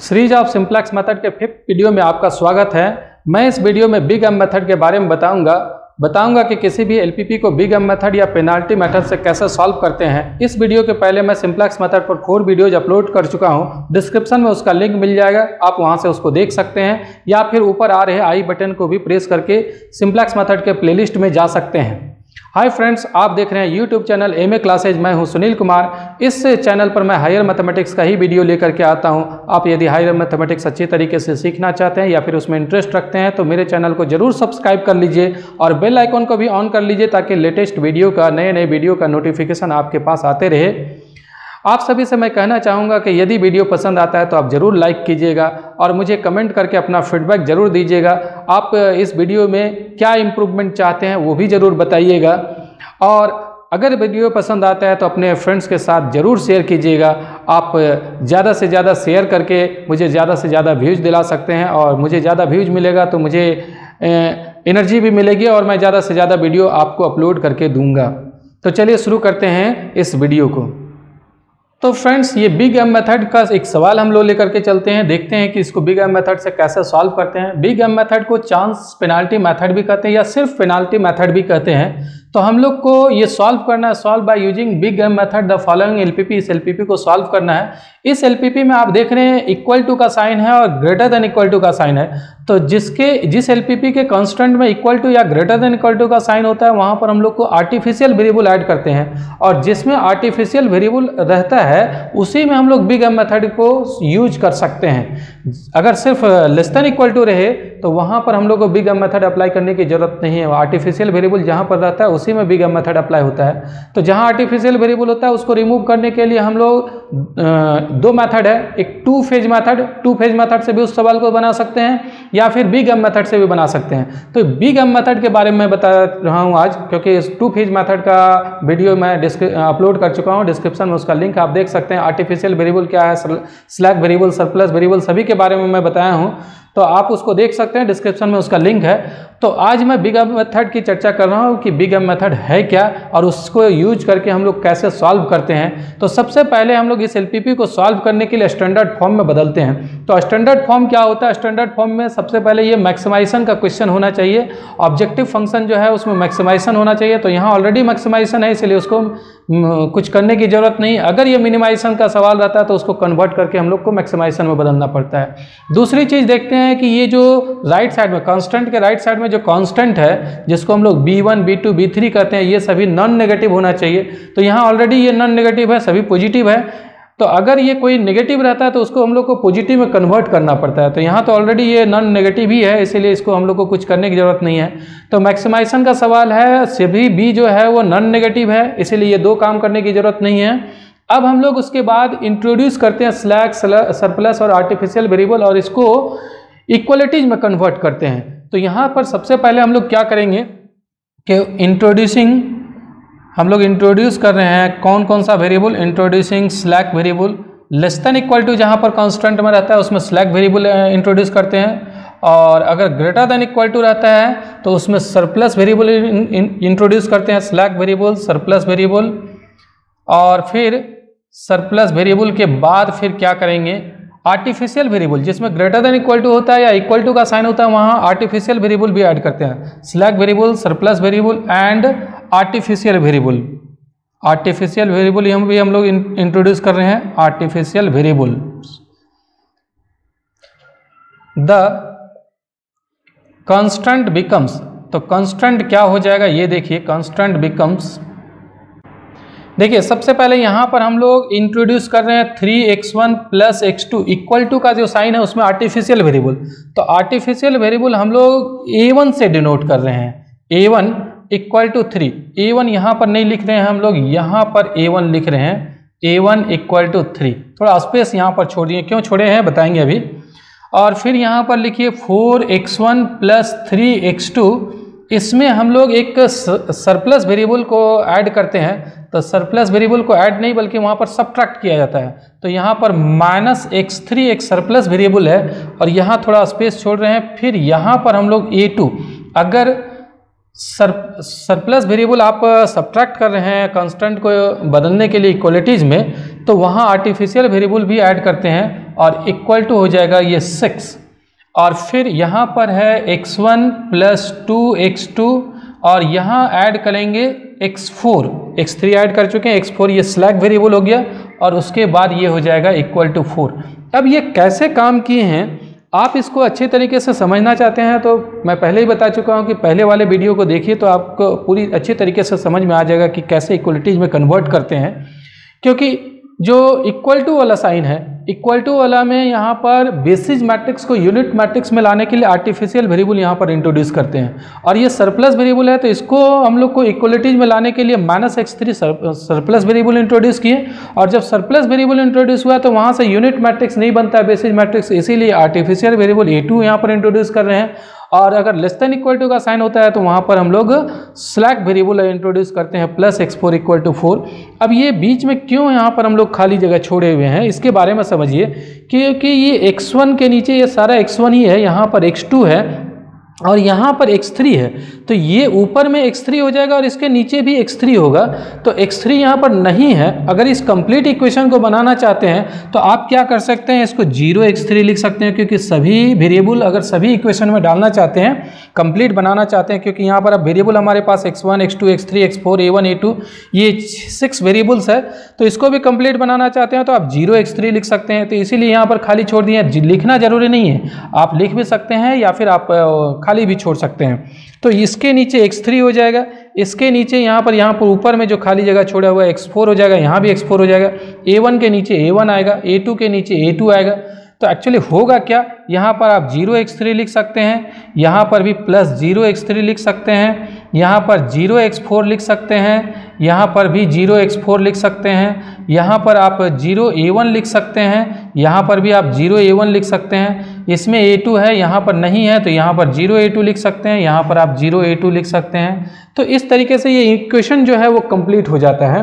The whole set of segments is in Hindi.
सीरीज़ ऑफ़ सिंप्लेक्स मेथड के फिफ्थ वीडियो में आपका स्वागत है। मैं इस वीडियो में बिग एम मेथड के बारे में बताऊँगा। बताऊँगा कि किसी भी एलपीपी को बिग एम मेथड या पेनाल्टी मेथड से कैसे सॉल्व करते हैं। इस वीडियो के पहले मैं सिंप्लेक्स मेथड पर फोर वीडियोज़ अपलोड कर चुका हूँ। डिस्क्रिप्शन में उसका लिंक मिल जाएगा। आप वहाँ से उसको देख सकते हैं। या फिर ऊपर आ रहे आई बटन को भी प्रेस करके सिंप्लेक्स मेथड के प्लेलिस्ट में जा सकते हैं। हाय फ्रेंड्स आप देख रहे हैं YouTube channel M A classes मैं हूँ सुनील कुमार। इस चैनल पर मैं हायर मैथमेटिक्स का ही वीडियो लेकर के आता हूँ। आप यदि हायर मैथमेटिक्स अच्छे तरीके से सीखना चाहते हैं या फिर उसमें इंटरेस्ट रखते हैं तो मेरे चैनल को ज़रूर सब्सक्राइब कर लीजिए और बेल आइकॉन को भी ऑन कर लीजिए ताकि लेटेस्ट वीडियो का नए नए वीडियो का नोटिफिकेशन आपके पास आते रहे। आप सभी से मैं कहना चाहूँगा कि यदि वीडियो पसंद आता है तो आप ज़रूर लाइक कीजिएगा और मुझे कमेंट करके अपना फीडबैक ज़रूर दीजिएगा। आप इस वीडियो में क्या इम्प्रूवमेंट चाहते हैं वो भी ज़रूर बताइएगा। और अगर वीडियो पसंद आता है तो अपने फ्रेंड्स के साथ ज़रूर शेयर कीजिएगा। आप ज़्यादा से ज़्यादा शेयर करके मुझे ज़्यादा से ज़्यादा व्यूज़ दिला सकते हैं और मुझे ज़्यादा व्यूज़ मिलेगा तो मुझे एनर्जी भी मिलेगी और मैं ज़्यादा से ज़्यादा वीडियो आपको अपलोड करके दूँगा। तो चलिए शुरू करते हैं इस वीडियो को। तो फ्रेंड्स, ये बिग एम मेथड का एक सवाल हम लोग लेकर के चलते हैं। देखते हैं कि इसको बिग एम मेथड से कैसे सॉल्व करते हैं। बिग एम मेथड को चांस पेनाल्टी मेथड भी कहते हैं या सिर्फ़ पेनाल्टी मेथड भी कहते हैं। तो हम लोग को ये सॉल्व करना है solve by using big M method the following LPP इस एलपीपी को सॉल्व करना है। इस एलपीपी में आप देख रहे हैं इक्वल टू का साइन है और ग्रेटर देन इक्वल टू का साइन है। तो जिसके, जिस एलपीपी के कांस्टेंट में इक्वल टू या ग्रेटर देन इक्वल टू का साइन होता है, वहाँ पर हम लोग को आर्टिफिशियल वेरिएबल ऐड करते हैं। और जिसमें आर्टिफिशियल वेरिएबल रहता है, उसी में हम लोग बिग एम मेथड को यूज़ कर सकते हैं। अगर सिर्फ़ लेस देन इक्वल टू रहे तो वहाँ पर हम लोग को बिग एम मेथड अप्लाई करने की ज़रूरत नहीं है। आर्टिफिशियल वेरिएबल जहाँ पर रहता है उसी में बिग एम मेथड अप्लाई होता है। तो जहाँ आर्टिफिशियल वेरिएबल होता है, उसको रिमूव करने के लिए हम लोग दो मेथड है। एक two phase method two phase method से भी उस सवाल को बना सकते हैं, या फिर बिग एम मेथड से भी बना सकते हैं। तो बिग एम मेथड के बारे में बता रहा हूँ आज, क्योंकि इस टू फ़ेज़ मेथड का वीडियो मैं अपलोड कर चुका हूँ। डिस्क्रिप्शन में उसका लिंक आप देख सकते हैं। आर्टिफिशियल वेरिएबल क्या है? स्लैक वेरिएबल सरप्लस वेरिएबल सभी के बारे में मैं बताया हूँ। तो आप उसको देख सकते हैं डिस्क्रिप्शन में उसका लिंक है। तो आज मैं बिग एम मेथड की चर्चा कर रहा हूँ कि बिग एम मेथड है क्या और उसको यूज़ करके हम लोग कैसे सॉल्व करते हैं। तो सबसे पहले हम लोग इस एलपीपी को सॉल्व करने के लिए स्टैंडर्ड फॉर्म में बदलते हैं। तो स्टैंडर्ड फॉर्म क्या होता है? स्टैंडर्ड फॉर्म में सबसे पहले ये मैक्सिमाइजेशन का क्वेश्चन होना चाहिए। ऑब्जेक्टिव फ़ंक्शन जो है उसमें मैक्सिमाइजेशन होना चाहिए। तो यहाँ ऑलरेडी मैक्सिमाइजेशन है, इसलिए उसको कुछ करने की ज़रूरत नहीं। अगर ये मिनिमाइजेशन का सवाल रहता है तो उसको कन्वर्ट करके हम लोग को मैक्सिमाइजेशन में बदलना पड़ता है। दूसरी चीज़ देखते हैं कि ये जो राइट साइड में कॉन्स्टेंट के राइट साइड में जो कांस्टेंट है, जिसको हम लोग B one B two B three कहते हैं, ये सभी नॉन नेगेटिव होना चाहिए। तो यहाँ ऑलरेडी ये नॉन नेगेटिव है, सभी पॉजिटिव है। तो अगर ये कोई नेगेटिव रहता है तो उसको हम लोग को पॉजिटिव में कन्वर्ट करना पड़ता है। तो यहाँ तो ऑलरेडी ये नॉन नेगेटिव ही है, इसीलिए इसको हम लोग को कुछ करने की ज़रूरत नहीं है। तो मैक्सिमाइजेशन का सवाल है, सभी बी जो है, वो नॉन नेगेटिव है, इसीलिए ये दो काम करने की ज़रूरत नहीं है। अब हम लोग उसके बाद इंट्रोड्यूस करते हैं स्लैक सरप्लस और आर्टिफिशियल वेरिएबल और इसको इक्वलिटीज में कन्वर्ट करते हैं। तो यहाँ पर सबसे पहले हम लोग क्या करेंगे कि इंट्रोड्यूसिंग हम लोग इंट्रोड्यूस कर रहे हैं कौन कौन सा variable introducing slack variable less than equal to जहाँ पर कांस्टेंट में रहता है, उसमें स्लैक वेरिएबल इंट्रोड्यूस करते हैं। और अगर ग्रेटर देन इक्वल टू रहता है तो उसमें सरप्लस वेरिएबल इंट्रोड्यूस करते हैं। स्लैक वेरिएबल सरप्लस वेरिएबल और फिर सरप्लस वेरिएबल के बाद फिर क्या करेंगे? आर्टिफिशियल वेरिएबल जिसमें ग्रेटर देन इक्वल टू होता है या इक्वल टू का साइन होता है, वहाँ आर्टिफिशियल वेरिएबल भी ऐड करते हैं। Slack variable surplus variable and artificial variable artificial variable हम भी हम लोग इंट्रोड्यूस कर रहे हैं artificial variable the constant becomes तो कांस्टेंट क्या हो जाएगा? ये देखिए कांस्टेंट बिकम्स देखिए, सबसे पहले यहाँ पर हम लोग इंट्रोड्यूस कर रहे हैं three X one plus X two equal to का जो साइन है, उसमें आर्टिफिशियल वेरिएबल तो आर्टिफिशियल वेरिएबल हम लोग ए वन से डिनोट कर रहे हैं। A one equal to three A one यहाँ पर नहीं लिख रहे हैं हम लोग, यहाँ पर ए वन लिख रहे हैं। A one equal to three थोड़ा स्पेस यहाँ पर छोड़ दिए। क्यों छोड़े हैं, बताएँगे अभी। और फिर यहाँ पर लिखिए four X one plus three X two इसमें हम लोग एक सरप्लस वेरिएबल को ऐड करते हैं। तो सरप्लस वेरिएबल को ऐड नहीं, बल्कि वहाँ पर सब्ट्रैक्ट किया जाता है। तो यहाँ पर माइनस एक्स थ्री एक सरप्लस वेरिएबल है, और यहाँ थोड़ा स्पेस छोड़ रहे हैं, फिर यहाँ पर हम लोग ए टू अगर सर सरप्लस वेरिएबल आप सब्ट्रैक्ट कर रहे हैं कांस्टेंट को बदलने के लिए इक्वलिटीज़ में तो वहाँ आर्टिफिशियल वेरिएबल भी ऐड करते हैं, और इक्वल टू हो जाएगा ये सिक्स और फिर यहाँ पर है X one plus two X two और यहाँ ऐड करेंगे X four X three add कर चुके हैं एक्स फोर ये स्लैग वेरिएबल हो गया और उसके बाद ये हो जाएगा इक्वल टू फोर अब ये कैसे काम किए हैं? आप इसको अच्छे तरीके से समझना चाहते हैं तो मैं पहले ही बता चुका हूँ कि पहले वाले वीडियो को देखिए तो आपको पूरी अच्छे तरीके से समझ में आ जाएगा कि कैसे इक्वलिटीज में कन्वर्ट करते हैं। क्योंकि जो इक्वल टू वाला साइन है इक्वल टू वाला में यहाँ पर बेसिस मैट्रिक्स को यूनिट मैट्रिक्स में लाने के लिए आर्टिफिशियल वेरिएबल यहाँ पर इंट्रोड्यूस करते हैं। और ये सरप्लस वेरिएबल है तो इसको हम लोग को इक्वलिटीज में लाने के लिए minus X three surplus variable introduce किए। और जब सरप्लस वेरिएबल इंट्रोड्यूस हुआ तो वहाँ से यूनिट मैट्रिक्स नहीं बनता है बेसिस मैट्रिक्स इसीलिए आर्टिफिशियल वेरिएबल ए टू यहाँ पर इंट्रोड्यूस कर रहे हैं। और अगर लेस देन इक्वल टू का साइन होता है तो वहाँ पर हम लोग स्लैक वेरिएबल इंट्रोड्यूस करते हैं plus X four equal to four अब ये बीच में क्यों यहाँ पर हम लोग खाली जगह छोड़े हुए हैं, इसके बारे में समझिए, क्योंकि ये एक्स वन के नीचे ये सारा एक्स वन ही है, यहाँ पर एक्स टू है और यहाँ पर x3 है तो ये ऊपर में x3 हो जाएगा और इसके नीचे भी x3 होगा। तो x3 यहाँ पर नहीं है, अगर इस कंप्लीट इक्वेशन को बनाना चाहते हैं तो आप क्या कर सकते हैं, इसको ज़ीरो x3 लिख सकते हैं, क्योंकि सभी वेरिएबल अगर सभी इक्वेशन में डालना चाहते हैं कंप्लीट बनाना चाहते हैं, क्योंकि यहाँ पर अब वेरिएबल हमारे पास x1 x2 x3 x4 a1 a2 ये सिक्स वेरिएबल्स है तो इसको भी कंप्लीट बनाना चाहते हैं तो आप ज़ीरो एक्स थ्री लिख सकते हैं। तो इसीलिए यहाँ पर खाली छोड़ दिए लिखना ज़रूरी नहीं है। आप लिख भी सकते हैं या फिर आप खाली भी छोड़ सकते हैं। तो इसके नीचे एक्स थ्री हो जाएगा, इसके नीचे यहाँ पर यहाँ पर ऊपर में जो खाली जगह छोड़ा हुआ है एक्स फोर हो जाएगा, यहाँ भी एक्स फोर हो जाएगा। ए वन के नीचे ए वन आएगा ए टू के नीचे ए टू आएगा। तो एक्चुअली होगा क्या? यहाँ पर आप ज़ीरो एक्स थ्री लिख सकते हैं, यहाँ पर भी प्लस ज़ीरो एक्स थ्री लिख सकते हैं, यहाँ पर ज़ीरो एक्स फोर लिख सकते हैं यहाँ पर भी ज़ीरो एक्स फोर लिख सकते हैं। यहाँ पर आप ज़ीरो ए वन लिख सकते हैं। यहाँ पर भी आप ज़ीरो ए वन लिख सकते हैं। इसमें ए टू है, यहाँ पर नहीं है तो यहाँ पर ज़ीरो ए टू लिख सकते हैं। यहाँ पर आप ज़ीरो ए टू लिख सकते हैं। तो इस तरीके से ये इक्वेशन जो है वो कंप्लीट हो जाता है।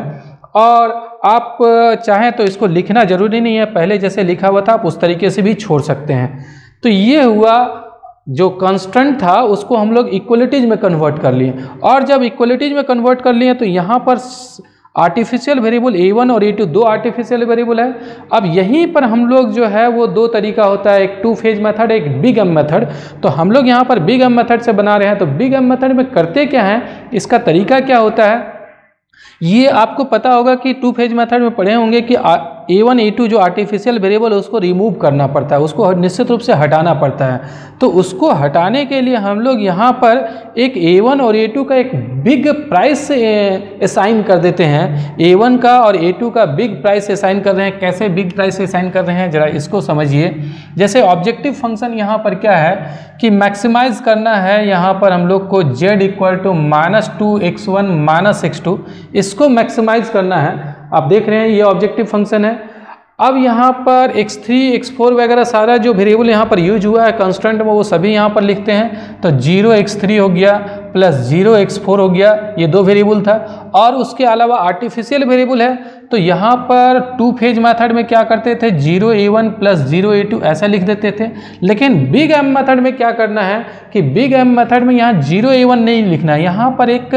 और आप चाहें तो इसको लिखना ज़रूरी नहीं है। पहले जैसे लिखा हुआ था, आप उस तरीके से भी छोड़ सकते हैं। तो ये हुआ जो कंस्टेंट था, उसको हम लोग इक्वलिटीज में कन्वर्ट कर लिए। और जब इक्वलिटीज में कन्वर्ट कर लिए तो यहाँ पर आर्टिफिशियल वेरिएबल ए वन और ए टू दो आर्टिफिशियल वेरिएबल है। अब यहीं पर हम लोग जो है, वो दो तरीका होता है, एक टू फ़ेज़ मेथड एक बिग एम मेथड तो हम लोग यहाँ पर बिग एम मेथड से बना रहे हैं। तो बिग एम मेथड में करते क्या हैं? इसका तरीका क्या होता है? ये आपको पता होगा कि टू फ़ेज़ मेथड में पढ़े होंगे कि ए वन ए टू जो आर्टिफिशियल वेरिएबल है, उसको रिमूव करना पड़ता है, उसको निश्चित रूप से हटाना पड़ता है। तो उसको हटाने के लिए हम लोग यहाँ पर एक ए वन और ए टू का एक बिग प्राइस असाइन कर देते हैं। ए वन का और ए टू का बिग प्राइस असाइन कर रहे हैं। कैसे बिग प्राइस असाइन कर रहे हैं, ज़रा इसको समझिए। जैसे ऑब्जेक्टिव फ़ंक्शन यहाँ पर क्या है कि मैक्सिमाइज करना है, यहाँ पर हम लोग को Z equal to minus two X one minus X two इसको मैक्सिमाइज करना है। आप देख रहे हैं ये ऑब्जेक्टिव फ़ंक्शन है। अब यहाँ पर x3, x4 वगैरह सारा जो वेरिएबल यहाँ पर यूज़ हुआ है कंस्टेंट में वो सभी यहाँ पर लिखते हैं। तो ज़ीरो एक्स थ्री हो गया प्लस ज़ीरो एक्स फोर हो गया ये दो वेरिएबल था। और उसके अलावा आर्टिफिशियल वेरिएबल है तो यहाँ पर टू फ़ेज़ मेथड में क्या करते थे? Zero A one plus zero A two ऐसा लिख देते थे। लेकिन बिग एम मेथड में क्या करना है कि बिग एम मेथड में यहाँ ज़ीरो ए वन नहीं लिखना है। यहाँ पर एक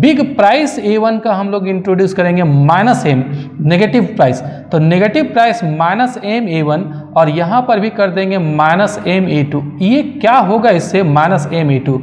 बिग प्राइस ए वन का हम लोग इंट्रोड्यूस करेंगे माइनस एम नेगेटिव प्राइस तो negative price minus M A one और यहाँ पर भी कर देंगे माइनस एम ए टू ये क्या होगा इससे? माइनस एम ए टू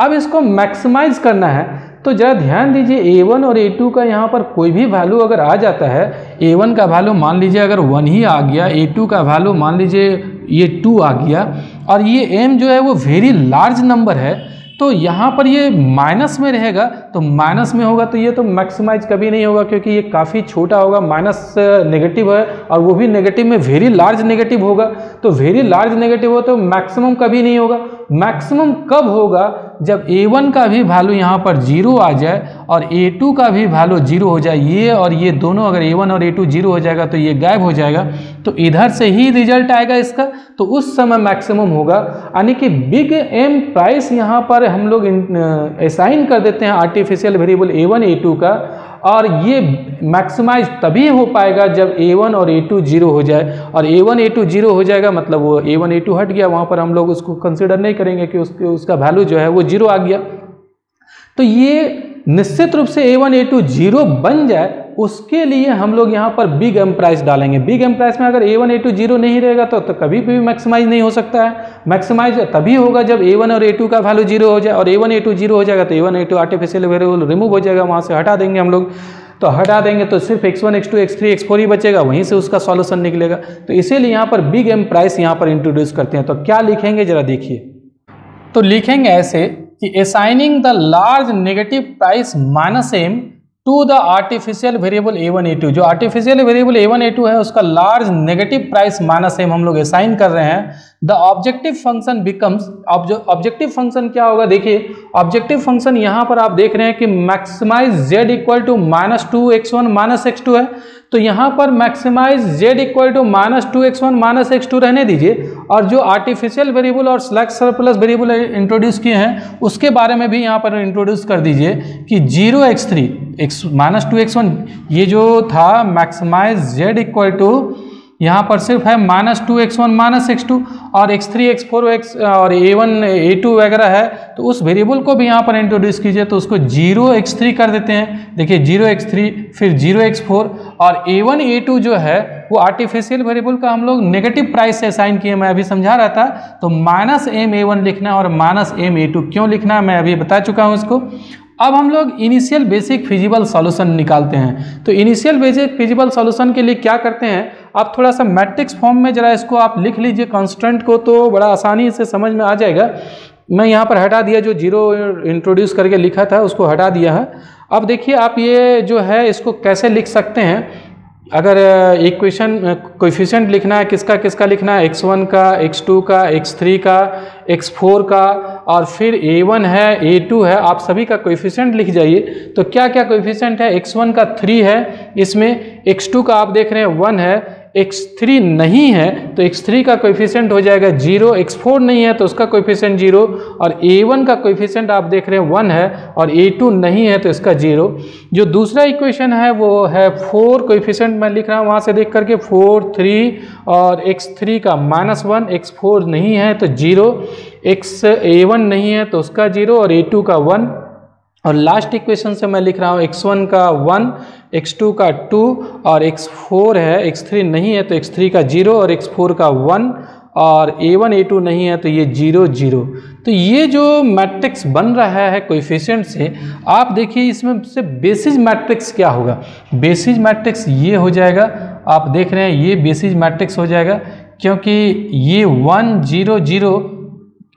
अब इसको मैक्सिमाइज करना है। तो ज़रा ध्यान दीजिए A1 और A2 का यहाँ पर कोई भी वैल्यू अगर आ जाता है A1 का वैल्यू मान लीजिए अगर वन ही आ गया A2 का वैल्यू मान लीजिए ये टू आ गया, और ये M जो है वो वेरी लार्ज नंबर है तो यहाँ पर ये माइनस में रहेगा तो माइनस में होगा तो ये तो मैक्सिमाइज कभी नहीं होगा क्योंकि ये काफ़ी छोटा होगा माइनस नेगेटिव है, और वो भी नेगेटिव में वेरी लार्ज नेगेटिव होगा तो वेरी लार्ज नेगेटिव हो तो मैक्सिमम कभी नहीं होगा मैक्सिमम कब होगा जब a1 का भी वैल्यू यहाँ पर ज़ीरो आ जाए और a2 का भी वैल्यू ज़ीरो हो जाए, ये और ये दोनों अगर a1 और a2 ज़ीरो हो जाएगा तो ये गायब हो जाएगा। तो इधर से ही रिज़ल्ट आएगा इसका। तो उस समय मैक्सिमम होगा। यानी कि बिग एम प्राइस यहाँ पर हम लोग असाइन कर देते हैं आर्टिफिशियल वेरिएबल ए वन का। और ये मैक्सिमाइज तभी हो पाएगा जब ए वन और ए टू ज़ीरो हो जाए। और A1 A2 ज़ीरो हो जाएगा मतलब वो A1 A2 हट गया, वहाँ पर हम लोग उसको कंसिडर नहीं करेंगे कि उसके, उसका वैल्यू जो है वो ज़ीरो आ गया। तो ये निश्चित रूप से A one A two zero बन जाए उसके लिए हम लोग यहाँ पर बिग एम प्राइस डालेंगे। बिग एम प्राइस में अगर A one A two zero नहीं रहेगा तो, तो कभी भी मैक्सिमाइज नहीं हो सकता है। मैक्सिमाइज तभी होगा जब ए वन और ए टू का वैल्यू ज़ीरो हो जाए और A one A two zero हो जाएगा तो A one A two artificial variable remove हो जाएगा वहाँ से हटा देंगे हम लोग। तो हटा देंगे तो सिर्फ़ X one X two X three X four ही बचेगा वहीं से उसका सॉल्यूशन निकलेगा। तो इसीलिए यहाँ पर बिग एम प्राइस यहाँ पर इंट्रोड्यूस करते हैं। तो क्या लिखेंगे जरा देखिए। तो लिखेंगे ऐसे कि assigning the large negative price minus M to the artificial variable A one A two जो artificial variable A one A two है, उसका large negative price minus M हम लोग असाइन कर रहे हैं the objective function becomes objective function क्या होगा? देखिए ऑब्जेक्टिव फ़ंक्शन यहाँ पर आप देख रहे हैं कि maximize Z equal to minus two X one minus X two है। तो यहाँ पर maximize Z equal to minus two X one minus X two रहने दीजिए। और जो आर्टिफिशियल वेरिएबल और स्लैक्स सरप्लस वेरिएबल इंट्रोड्यूस किए हैं, उसके बारे में भी यहाँ पर इंट्रोड्यूस कर दीजिए कि zero X three X minus two X one ये जो था मैक्सिमाइज जेड इक्वल टू यहाँ पर सिर्फ़ है minus two X one, minus X two और X three, X four, X, और ए वन, ए टू वगैरह है तो उस वेरिएबल को भी यहाँ पर इंट्रोड्यूस कीजिए तो उसको ज़ीरो एक्स थ्री कर देते हैं। देखिए, ज़ीरो एक्स थ्री, फिर ज़ीरो एक्स फोर, और ए वन, ए टू जो है, वो आर्टिफिशियल वेरिएबल का हम लोग नेगेटिव प्राइस से असाइन किए। मैं अभी समझा रहा था तो माइनस एम ए वन लिखना है और माइनस एम ए टू क्यों लिखना है, मैं अभी बता चुका हूँ उसको अब हम लोग इनिशियल बेसिक फिजिबल सॉल्यूशन निकालते हैं। तो इनिशियल बेसिक फिजिबल सॉल्यूशन के लिए क्या करते हैं? आप थोड़ा सा मैट्रिक्स फॉर्म में ज़रा इसको आप लिख लीजिए कॉन्स्टेंट को तो बड़ा आसानी से समझ में आ जाएगा। मैं यहाँ पर हटा दिया, जो ज़ीरो इंट्रोड्यूस करके लिखा था, उसको हटा दिया है। अब देखिए आप ये जो है, इसको कैसे लिख सकते हैं? अगर इक्वेशन कोफिशेंट लिखना है, किसका किसका लिखना है? एक्स वन का एक्स टू का एक्स थ्री का एक्स फोर का, और फिर ए वन है ए टू है, आप सभी का कोफिशेंट लिख जाइए। तो क्या क्या कोफिशेंट है? एक्स वन का थ्री है, इसमें एक्स टू का आप देख रहे हैं वन है x3 नहीं है तो x3 का कोफिशेंट हो जाएगा ज़ीरो x4 नहीं है तो उसका कोफिशेंट ज़ीरो और a1 का कोफिशेंट आप देख रहे हैं वन है और a2 नहीं है तो इसका ज़ीरो जो दूसरा इक्वेशन है वो है फोर कोफिशेंट मैं लिख रहा हूँ वहाँ से देख करके फोर थ्री और x3 का माइनस वन एक्स फोर नहीं है तो ज़ीरो एक्स ए वन नहीं है तो उसका ज़ीरो और ए टू का वन और लास्ट इक्वेशन से मैं लिख रहा हूँ x1 का 1, x2 का 2 और x4 है x3 नहीं है तो x3 का 0 और x4 का 1 और a1 a2 नहीं है तो ये ज़ीरो ज़ीरो तो ये जो मैट्रिक्स बन रहा है कोइफिशिएंट से, आप देखिए इसमें से बेसिस मैट्रिक्स क्या होगा? बेसिस मैट्रिक्स ये हो जाएगा, आप देख रहे हैं ये बेसिस मैट्रिक्स हो जाएगा, क्योंकि ये one zero zero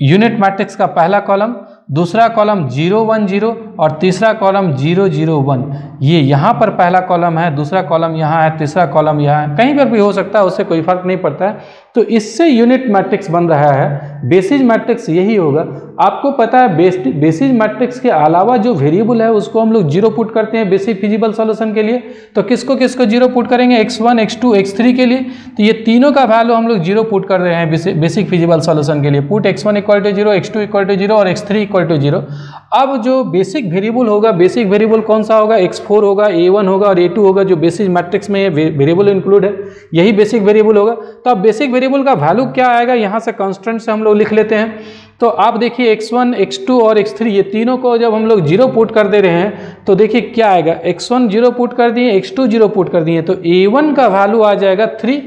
unit matrix का पहला कॉलम दूसरा कॉलम ज़ीरो वन ज़ीरो और तीसरा कॉलम ज़ीरो ज़ीरो वन। ये यहाँ पर पहला कॉलम है, दूसरा कॉलम यहाँ है, तीसरा कॉलम यहाँ है। कहीं पर भी हो सकता है, उससे कोई फ़र्क नहीं पड़ता है। तो इससे यूनिट मैट्रिक्स बन रहा है। बेसिज मैट्रिक्स यही होगा। आपको पता है बेसिज मैट्रिक्स के अलावा जो वेरिएबल है, उसको हम लोग ज़ीरो पुट करते हैं बेसिक फिजिबल सॉल्यूशन के लिए। तो किसको किसको ज़ीरो पुट करेंगे? X one, X two, X three के लिए। तो ये तीनों का वैल्यू हम लोग ज़ीरो पुट कर रहे हैं बेसिक फिजिबल सॉल्यूशन के लिए। Put x one equal to zero, x two equal to zero और x three equal to zero. अब जो बेसिक वेरिएबल होगा बेसिक वेरिएबल कौन सा होगा? एक्स फोर होगा ए वन होगा और ए टू होगा जो बेसिक मैट्रिक्स में वेरिएबल इंक्लूड है यही बेसिक वेरिएबल होगा। तो अब बेसिक वेरिएबल का वैल्यू क्या आएगा? यहाँ से कॉन्स्टेंट से हम लोग लिख लेते हैं। तो आप देखिए x1, x2 और x3 ये तीनों को जब हम लोग ज़ीरो पुट कर दे रहे हैं तो देखिए क्या आएगा? X1 ज़ीरो पुट कर दिए x2 ज़ीरो पुट कर दिए तो a1 का वैल्यू आ जाएगा थ्री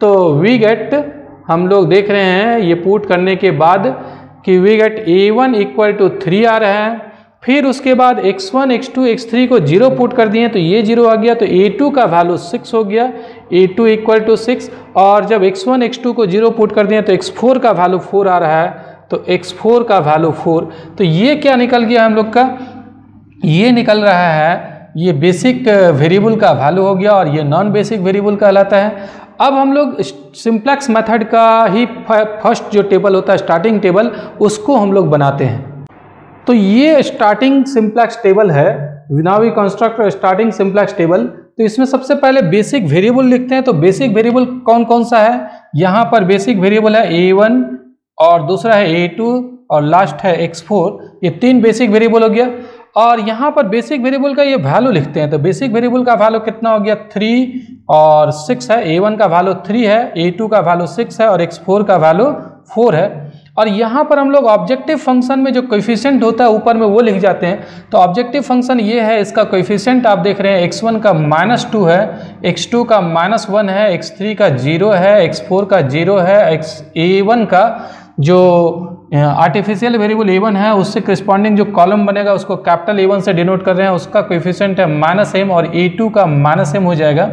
तो वी गेट हम लोग देख रहे हैं ये पुट करने के बाद कि we get A one equal to three आ रहा है फिर उसके बाद x1, x2, x3 को ज़ीरो पुट कर दिए तो ये ज़ीरो आ गया तो a2 का वैल्यू सिक्स हो गया a2 to equal to six और जब x1, x2 को ज़ीरो पुट कर दिए तो x4 का वैल्यू फोर आ रहा है तो x4 का वैल्यू फोर तो ये क्या निकल गया हम लोग का? ये निकल रहा है ये बेसिक वेरिएबल का वैल्यू हो गया और ये नॉन बेसिक वेरिएबल कहलाता है अब हम लोग सिंप्लेक्स मेथड का ही फ़र्स्ट जो टेबल होता है, स्टार्टिंग टेबल, उसको हम लोग बनाते हैं। तो ये स्टार्टिंग सिंप्लेक्स टेबल है विनावी कंस्ट्रक्ट स्टार्टिंग सिंप्लेक्स टेबल। तो इसमें सबसे पहले बेसिक वेरिएबल लिखते हैं तो बेसिक वेरिएबल कौन कौन सा है? यहाँ पर बेसिक वेरिएबल है ए वन, और दूसरा है ए टू, और लास्ट है एक्स फोर। ये तीन बेसिक वेरिएबल हो गया। और यहाँ पर बेसिक वेरिएबल का ये वैल्यू लिखते हैं। तो बेसिक वेरिएबल का वैल्यू कितना हो गया? थ्री और सिक्स है। ए वन का वैल्यू थ्री है। ए टू का वैल्यू सिक्स है और एक्स फोर का वैल्यू फोर है। और यहाँ पर हम लोग ऑब्जेक्टिव फ़ंक्शन में जो कोफिशियंट होता है, ऊपर में वो लिख जाते हैं। तो ऑब्जेक्टिव फ़ंक्शन ये है, इसका कोफिशियंट आप देख रहे हैं एक्स वन का माइनस टू है एक्स टू का माइनस वन है एक्स थ्री का ज़ीरो है एक्स फोर का ज़ीरो है एक्स ए वन का जो आर्टिफिशियल वेरिएबल ए है, उससे करस्पॉन्डिंग जो कॉलम बनेगा, उसको कैपिटल ए से डिनोट कर रहे हैं, उसका कोफिशियंट है माइनस एम और ए टू का माइनस एम हो जाएगा।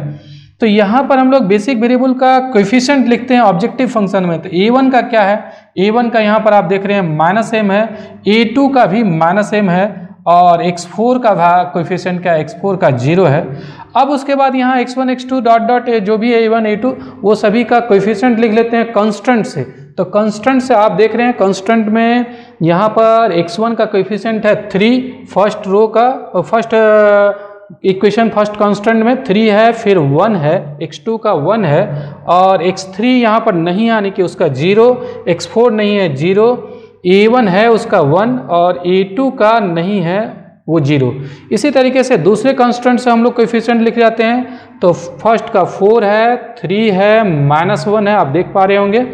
तो यहाँ पर हम लोग बेसिक वेरिएबल का कोफिशियंट लिखते हैं ऑब्जेक्टिव फ़ंक्शन में। तो ए वन का क्या है? ए वन का यहाँ पर आप देख रहे हैं माइनस एम है ए टू का भी माइनस एम है और एक्स फोर का भाग कोफिशियंट का एक्स फोर का ज़ीरो है। अब उसके बाद यहाँ X one X two dot dot जो भी है ए वन ए टू वो सभी का कोफिशियंट लिख लेते हैं कॉन्स्टेंट से। तो कॉन्स्टेंट से आप देख रहे हैं कॉन्स्टेंट में यहाँ पर एक्स वन का कोफिशेंट है थ्री फ़र्स्ट रो का फ़र्स्ट इक्वेशन फ़र्स्ट कांस्टेंट में थ्री है, फिर वन है एक्स टू का वन है, और एक्स थ्री यहाँ पर नहीं यानी कि उसका ज़ीरो एक्स फोर नहीं है ज़ीरो ए वन है उसका वन और ए टू का नहीं है वो ज़ीरो इसी तरीके से दूसरे कांस्टेंट से हम लोग कोफिशिएंट लिख जाते हैं तो फ़र्स्ट का फोर है, थ्री है, माइनस वन है, आप देख पा रहे होंगे।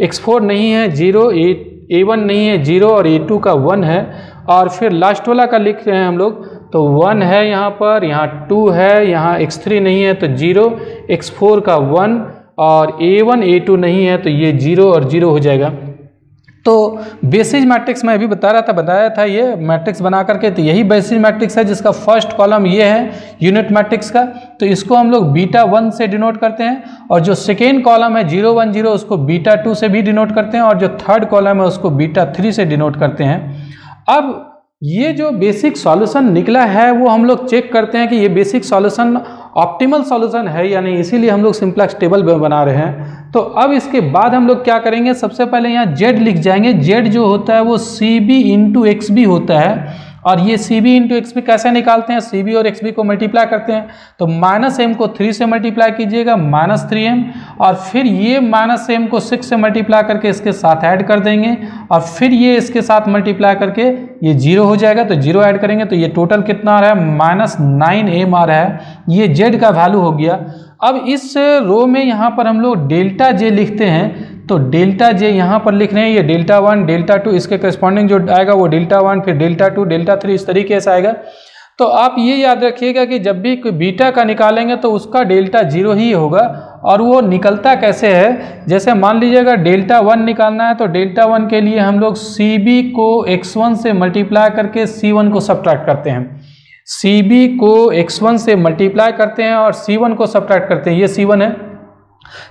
एक्स फोर नहीं है, ज़ीरो, ए ए वन नहीं है, ज़ीरो और ए टू का वन है। और फिर लास्ट वाला का लिख रहे हैं हम लोग तो वन है यहाँ पर, यहाँ टू है, यहाँ एक्स थ्री नहीं है तो ज़ीरो। एक्स फोर का वन और ए वन, ए टू नहीं है तो ये ज़ीरो और ज़ीरो हो जाएगा। तो बेसिस मैट्रिक्स मैं अभी बता रहा था, बताया था ये मैट्रिक्स बना करके तो यही बेसिस मैट्रिक्स है जिसका फ़र्स्ट कॉलम ये है यूनिट मैट्रिक्स का। तो इसको हम लोग बीटा वन से डिनोट करते हैं और जो सेकेंड कॉलम है ज़ीरो वन ज़ीरो उसको बीटा टू से भी डिनोट करते हैं और जो थर्ड कॉलम है, उसको बीटा थ्री से डिनोट करते हैं। अब ये जो बेसिक सॉल्यूशन निकला है, वो हम लोग चेक करते हैं कि ये बेसिक सॉल्यूशन ऑप्टिमल सॉल्यूशन है या नहीं इसीलिए हम लोग सिंप्लेक्स टेबल बना रहे हैं। तो अब इसके बाद हम लोग क्या करेंगे? सबसे पहले यहाँ जेड लिख जाएँगे। जेड जो होता है वो C B into X B होता है। और ये C B into X B कैसे निकालते हैं? सी बी और एक्स बी को मल्टीप्लाई करते हैं। तो माइनस एम को थ्री से मल्टीप्लाई कीजिएगा माइनस थ्री एम और फिर ये माइनस एम को सिक्स से मल्टीप्लाई करके इसके साथ ऐड कर देंगे, और फिर ये इसके साथ मल्टीप्लाई करके ये ज़ीरो हो जाएगा। तो ज़ीरो ऐड करेंगे तो ये टोटल कितना आ रहा है? माइनस नाइन एम आ रहा है। ये जेड का वैल्यू हो गया। अब इस रो में यहाँ पर हम लोग डेल्टा जे लिखते हैं। तो डेल्टा जे यहाँ पर लिख रहे हैं, ये डेल्टा वन, डेल्टा टू, इसके करस्पॉन्डिंग जो आएगा वो डेल्टा वन, फिर डेल्टा टू, डेल्टा थ्री, इस तरीके से आएगा। तो आप ये याद रखिएगा कि जब भी कोई बीटा का निकालेंगे तो उसका डेल्टा ज़ीरो ही होगा, और वो निकलता कैसे है? जैसे मान लीजिएगा डेल्टा वन निकालना है तो डेल्टा वन के लिए हम लोग सी बी को एक्स वन से मल्टीप्लाई करके सी वन को सब्ट्रैक्ट करते हैं। सी बी को एक्स वन से मल्टीप्लाई करते हैं और सी वन को सब्ट्रैक्ट करते हैं। ये सी वन है।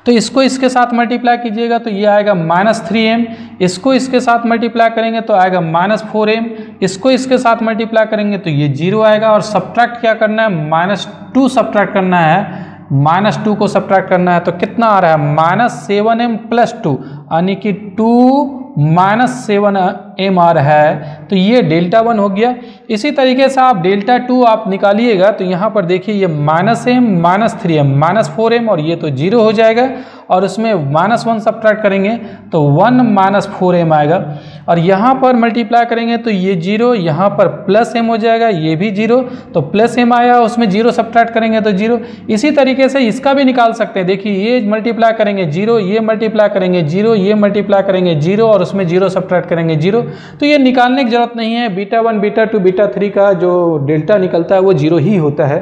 तो इसको इसके साथ मल्टीप्लाई कीजिएगा तो ये आएगा माइनस थ्री एम इसको इसके साथ मल्टीप्लाई करेंगे तो आएगा माइनस फोर एम इसको इसके साथ मल्टीप्लाई करेंगे तो ये ज़ीरो आएगा और सब्ट्रैक्ट क्या करना है? माइनस टू सब्ट्रैक्ट करना है। माइनस टू को सब्ट्रैक्ट करना है तो कितना आ रहा है? Minus seven M plus two, यानी कि two minus seven M R है। तो ये डेल्टा वन हो गया। इसी तरीके से आप डेल्टा टू आप निकालिएगा तो यहाँ पर देखिए ये minus M, minus three M, minus four M और ये तो ज़ीरो हो जाएगा। और उसमें माइनस वन सब्ट्रैक्ट करेंगे तो वन माइनस फोर एम आएगा। और यहाँ पर मल्टीप्लाई करेंगे तो ये ज़ीरो यहाँ पर प्लस एम हो जाएगा, ये भी ज़ीरो तो प्लस एम आया, उसमें ज़ीरो सब्ट्रैक्ट करेंगे तो ज़ीरो इसी तरीके से इसका भी निकाल सकते हैं। देखिए, ये मल्टीप्लाई करेंगे ज़ीरो ये मल्टीप्लाई करेंगे ज़ीरो ये मल्टीप्लाई करेंगे ज़ीरो और उसमें ज़ीरो सब्ट्रैक्ट करेंगे ज़ीरो तो ये निकालने की ज़रूरत नहीं है। Beta one beta two beta three का जो डेल्टा निकलता है, वो ज़ीरो ही होता है।